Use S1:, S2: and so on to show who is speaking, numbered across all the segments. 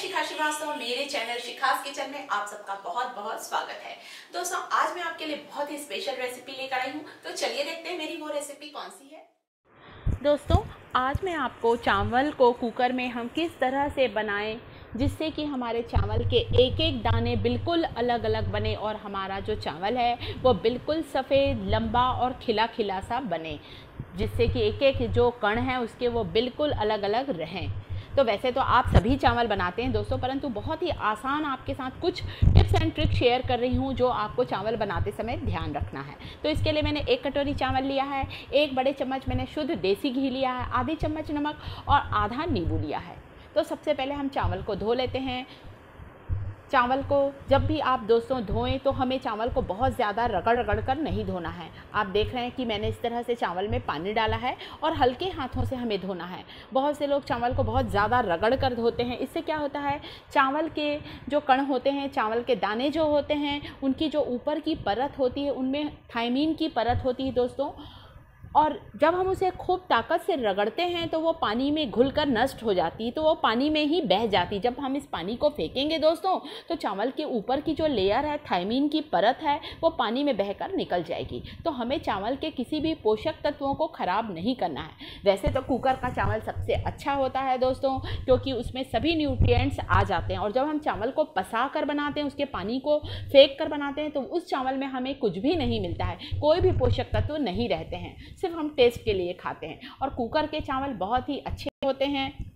S1: शिखा श्रीवास्तव मेरे channel शिखास kitchen में आप सबका बहुत बहुत स्वागत है। दोस्तों, आज मैं आपके लिए बहुत ही स्पेशल रेसिपी लेकर आई हूँ। तो चलिए देखते हैं मेरी वो रेसिपी कौन सी है।
S2: दोस्तों, आज मैं आपको चावल को कुकर में हम किस तरह से बनाएँ, जिससे कि हमारे चावल के एक एक दाने बिल्कुल अलग अलग बने और हमारा जो चावल है, वो बिल्कुल सफ़ेद, लंबा और खिला खिला सा बने, जिससे कि एक एक जो कण हैं उसके वो बिल्कुल अलग अलग रहें। तो वैसे तो आप सभी चावल बनाते हैं दोस्तों, परंतु बहुत ही आसान आपके साथ कुछ टिप्स एंड ट्रिक्स शेयर कर रही हूँ जो आपको चावल बनाते समय ध्यान रखना है। तो इसके लिए मैंने एक कटोरी चावल लिया है, एक बड़े चम्मच मैंने शुद्ध देसी घी लिया है, आधी चम्मच नमक और आधा नींबू लिया है। तो सबसे पहले हम चावल को धो लेते हैं चावल को जब भी आप दोस्तों धोएँ तो हमें चावल को बहुत ज़्यादा रगड़ रगड़ कर नहीं धोना है। आप देख रहे हैं कि मैंने इस तरह से चावल में पानी डाला है और हल्के हाथों से हमें धोना है। बहुत से लोग चावल को बहुत ज़्यादा रगड़ कर धोते हैं। इससे क्या होता है? चावल के जो कण होते हैं, चावल के दाने जो होते हैं, उनकी जो ऊपर की परत होती है, उनमें थायमीन की परत होती है दोस्तों और जब हम उसे खूब ताकत से रगड़ते हैं तो वो पानी में घुल कर नष्ट हो जाती है तो वो पानी में ही बह जाती। जब हम इस पानी को फेंकेंगे दोस्तों तो चावल के ऊपर की जो लेयर है थायमीन की परत है, वो पानी में बहकर निकल जाएगी। तो हमें चावल के किसी भी पोषक तत्वों को ख़राब नहीं करना है। वैसे तो कुकर का चावल सबसे अच्छा होता है दोस्तों, क्योंकि उसमें सभी न्यूट्रिएंट्स आ जाते हैं। और जब हम चावल को पसा कर बनाते हैं, उसके पानी को फेंक कर बनाते हैं तो उस चावल में हमें कुछ भी नहीं मिलता है। कोई भी पोषक तत्व नहीं रहते हैं। सिर्फ़ हम टेस्ट के लिए खाते हैं। और कुकर के चावल बहुत ही अच्छे होते हैं।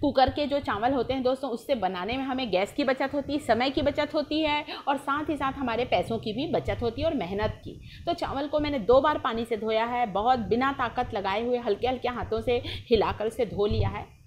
S2: कुकर के जो चावल होते हैं दोस्तों, उससे बनाने में हमें गैस की बचत होती है, समय की बचत होती है और साथ ही साथ हमारे पैसों की भी बचत होती है और मेहनत की। तो चावल को मैंने दो बार पानी से धोया है, बहुत बिना ताकत लगाए हुए हल्के हल्के हाथों से, हिलाकर से धो लिया है।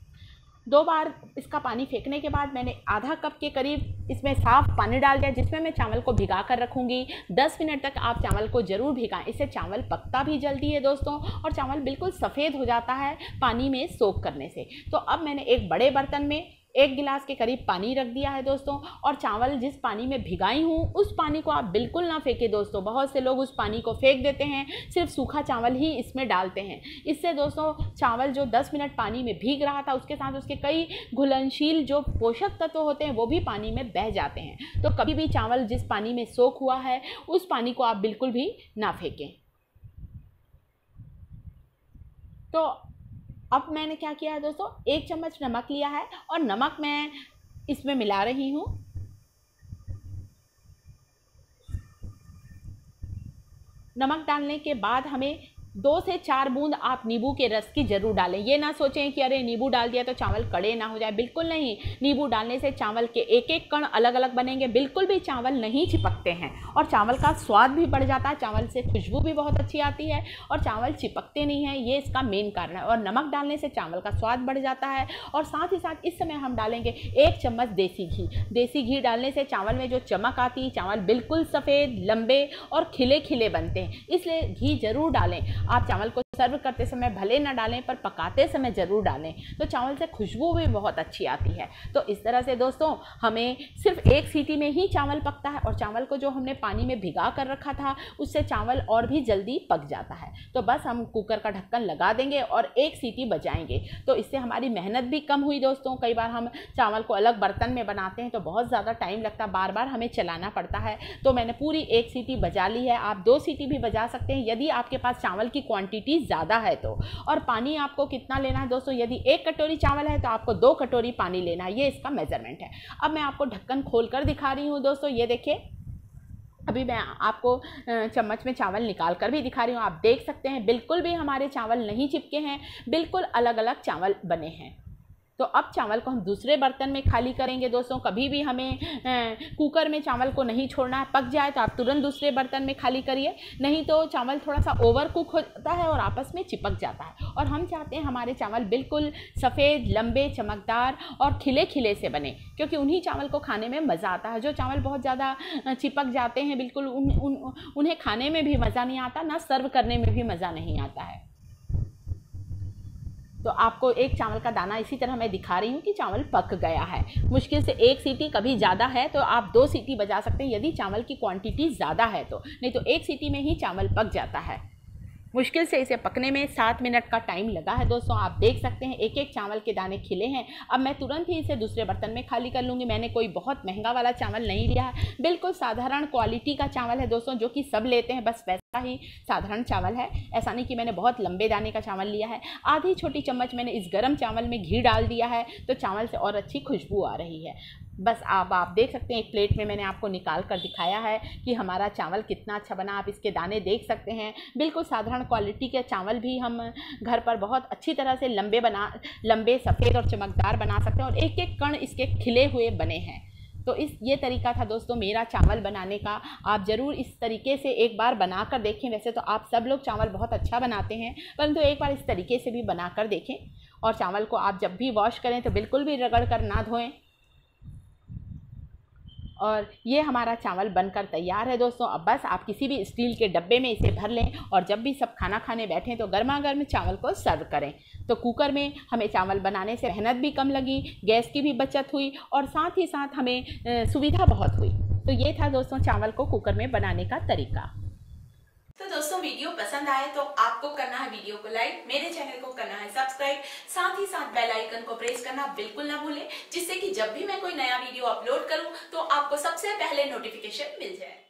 S2: दो बार इसका पानी फेंकने के बाद मैंने आधा कप के करीब इसमें साफ़ पानी डाल दिया, जिसमें मैं चावल को भिगा कर रखूँगी। दस मिनट तक आप चावल को ज़रूर भिगाएँ। इससे चावल पकता भी जल्दी है दोस्तों और चावल बिल्कुल सफ़ेद हो जाता है पानी में सोख करने से। तो अब मैंने एक बड़े बर्तन में एक गिलास के करीब पानी रख दिया है दोस्तों, और चावल जिस पानी में भिगाई हूँ, उस पानी को आप बिल्कुल ना फेंके दोस्तों। बहुत से लोग उस पानी को फेंक देते हैं, सिर्फ़ सूखा चावल ही इसमें डालते हैं। इससे दोस्तों, चावल जो 10 मिनट पानी में भीग रहा था, उसके साथ उसके कई घुलनशील जो पोषक तत्व होते हैं, वो भी पानी में बह जाते हैं। तो कभी भी चावल जिस पानी में सोख हुआ है, उस पानी को आप बिल्कुल भी ना फेंकें। तो अब मैंने क्या किया है दोस्तों? एक चम्मच नमक लिया है और नमक मैं इसमें मिला रही हूँ। नमक डालने के बाद हमें दो से चार बूंद आप नींबू के रस की ज़रूर डालें। ये ना सोचें कि अरे नींबू डाल दिया तो चावल कड़े ना हो जाए। बिल्कुल नहीं। नींबू डालने से चावल के एक एक कण अलग अलग बनेंगे। बिल्कुल भी चावल नहीं चिपकते हैं। और चावल का स्वाद भी बढ़ जाता है। चावल से खुशबू भी बहुत अच्छी आती है और चावल चिपकते नहीं हैं। ये इसका मेन कारण है। और नमक डालने से चावल का स्वाद बढ़ जाता है। और साथ ही साथ इस समय हम डालेंगे एक चम्मच देसी घी। देसी घी डालने से चावल में जो चमक आती है, चावल बिल्कुल सफ़ेद, लंबे और खिले खिले बनते हैं। इसलिए घी ज़रूर डालें। आप चावल को सर्व करते समय भले ना डालें, पर पकाते समय ज़रूर डालें। तो चावल से खुशबू भी बहुत अच्छी आती है। तो इस तरह से दोस्तों, हमें सिर्फ़ एक सीटी में ही चावल पकता है और चावल को जो हमने पानी में भिगा कर रखा था, उससे चावल और भी जल्दी पक जाता है। तो बस हम कुकर का ढक्कन लगा देंगे और एक सीटी बजाएँगे। तो इससे हमारी मेहनत भी कम हुई दोस्तों। कई बार हम चावल को अलग बर्तन में बनाते हैं तो बहुत ज़्यादा टाइम लगता है। बार बार हमें चलाना पड़ता है। तो मैंने पूरी एक सीटी बजा ली है। आप दो सीटी भी बजा सकते हैं। यदि आपके पास चावल की क्वांटिटी ज़्यादा है तो। और पानी आपको कितना लेना है दोस्तों? यदि एक कटोरी चावल है तो आपको दो कटोरी पानी लेना है। ये इसका मेज़रमेंट है। अब मैं आपको ढक्कन खोल कर दिखा रही हूँ दोस्तों। ये देखिए, अभी मैं आपको चम्मच में चावल निकाल कर भी दिखा रही हूँ। आप देख सकते हैं, बिल्कुल भी हमारे चावल नहीं चिपके हैं। बिल्कुल अलग अलग चावल बने हैं। तो अब चावल को हम दूसरे बर्तन में खाली करेंगे दोस्तों। कभी भी हमें कुकर में चावल को नहीं छोड़ना है पक जाए तो आप तुरंत दूसरे बर्तन में खाली करिए। नहीं तो चावल थोड़ा सा ओवर कुक होता है और आपस में चिपक जाता है। और हम चाहते हैं हमारे चावल बिल्कुल सफ़ेद लंबे चमकदार और खिले खिले से बने क्योंकि उन्हीं चावल को खाने में मज़ा आता है। जो चावल बहुत ज़्यादा चिपक जाते हैं बिल्कुल उन, उन उन्हें खाने में भी मज़ा नहीं आता ना सर्व करने में भी मज़ा नहीं आता है। तो आपको एक चावल का दाना इसी तरह मैं दिखा रही हूँ कि चावल पक गया है। मुश्किल से एक सीटी कभी ज़्यादा है तो आप दो सीटी बजा सकते हैं, यदि चावल की क्वांटिटी ज़्यादा है तो। नहीं तो एक सीटी में ही चावल पक जाता है। मुश्किल से इसे पकने में सात मिनट का टाइम लगा है। दोस्तों, आप देख सकते हैं एक एक चावल के दाने खिले हैं। अब मैं तुरंत ही इसे दूसरे बर्तन में खाली कर लूँगी। मैंने कोई बहुत महँगा वाला चावल नहीं लिया है। बिल्कुल साधारण क्वालिटी का चावल है दोस्तों, जो कि सब लेते हैं। बस वैसा ही साधारण चावल है। ऐसा नहीं कि मैंने बहुत लंबे दाने का चावल लिया है। आधी छोटी चम्मच मैंने इस गर्म चावल में घी डाल दिया है तो चावल से और अच्छी खुशबू आ रही है। बस आप आप देख सकते हैं, एक प्लेट में मैंने आपको निकाल कर दिखाया है कि हमारा चावल कितना अच्छा बना। आप इसके दाने देख सकते हैं। बिल्कुल साधारण क्वालिटी के चावल भी हम घर पर बहुत अच्छी तरह से लंबे बना, लंबे, सफ़ेद और चमकदार बना सकते हैं और एक एक कण इसके खिले हुए बने हैं। तो इस, ये तरीका था दोस्तों मेरा चावल बनाने का। आप ज़रूर इस तरीके से एक बार बना कर देखें। वैसे तो आप सब लोग चावल बहुत अच्छा बनाते हैं, परंतु एक बार इस तरीके से भी बना कर देखें और चावल को आप जब भी वॉश करें तो बिल्कुल भी रगड़ कर ना धोएँ। और ये हमारा चावल बनकर तैयार है दोस्तों। अब बस आप किसी भी स्टील के डब्बे में इसे भर लें और जब भी सब खाना खाने बैठें तो गर्मा गर्म चावल को सर्व करें। तो कुकर में हमें चावल बनाने से मेहनत भी कम लगी, गैस की भी बचत हुई और साथ ही साथ हमें सुविधा बहुत हुई। तो ये था दोस्तों चावल को कुकर में बनाने का तरीका।
S1: तो दोस्तों, वीडियो पसंद आए तो आपको करना है वीडियो को लाइक, मेरे चैनल को करना है सब्सक्राइब, साथ ही साथ बेल आइकन को प्रेस करना बिल्कुल ना भूलें, जिससे कि जब भी मैं कोई नया वीडियो अपलोड करूँ तो आपको सबसे पहले नोटिफिकेशन मिल जाए।